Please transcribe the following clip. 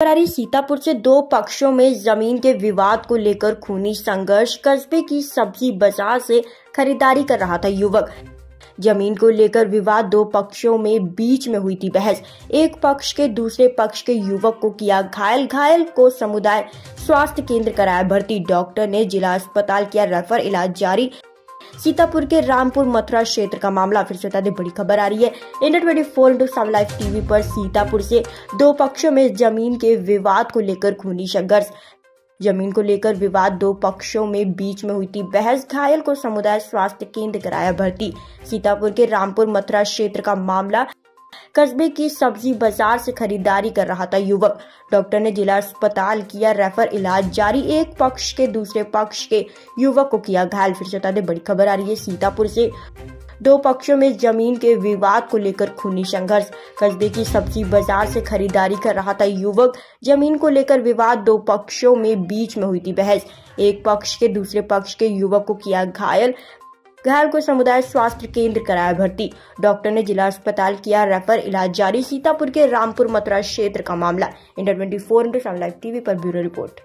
करारी सीतापुर से दो पक्षों में ज़मीन के विवाद को लेकर खूनी संघर्ष। कस्बे की सब्ज़ी बाज़ार से खरीदारी कर रहा था युवक। ज़मीन को लेकर विवाद दो पक्षों में बीच में हुई थी बहस। एक पक्ष के दूसरे पक्ष के युवक को किया घायल। घायल को समुदाय स्वास्थ्य केंद्र कराया भर्ती। डॉक्टर ने जिला अस्पताल किया रेफर। इलाज जारी। सीतापुर के रामपुर मथुरा क्षेत्र का मामला फिर से बता बड़ी खबर आ रही है। India twenty four into seven live TV पर सीतापुर से दो पक्षों में ज़मीन के विवाद को लेकर खूनी संघर्ष। ज़मीन को लेकर विवाद दो पक्षों में बीच में हुई थी बहस। घायल को समुदाय स्वास्थ्य केंद्र कराया भर्ती। सीतापुर के रामपुर मथुरा क्षेत्र का मामला कस्बे की सब्ज़ी बाज़ार से खरीदारी कर रहा था युवक। डॉक्टर ने जिला अस्पताल किया रेफर इलाज। जारी एक पक्ष के दूसरे पक्ष के युवक को किया घायल। फिर से बता बड़ी खबर आ रही है सीतापुर से। दो पक्षों में ज़मीन के विवाद को लेकर खूनी संघर्ष। कस्बे की सब्ज़ी बाज़ार से खरीदारी कर रहा था युवक। ज़मीन को लेकर विवाद दो पक्षों में बीच में हुई थी बहस। एक पक्ष के दूसरे पक्ष के युवक को किया घायल। घायल को समुदाय स्वास्थ्य केंद्र कराया भर्ती। डॉक्टर ने जिला अस्पताल किया रेफर। इलाज जारी। सीतापुर के रामपुर मथुरा क्षेत्र का मामला। India twenty four into TV पर ब्यूरो रिपोर्ट।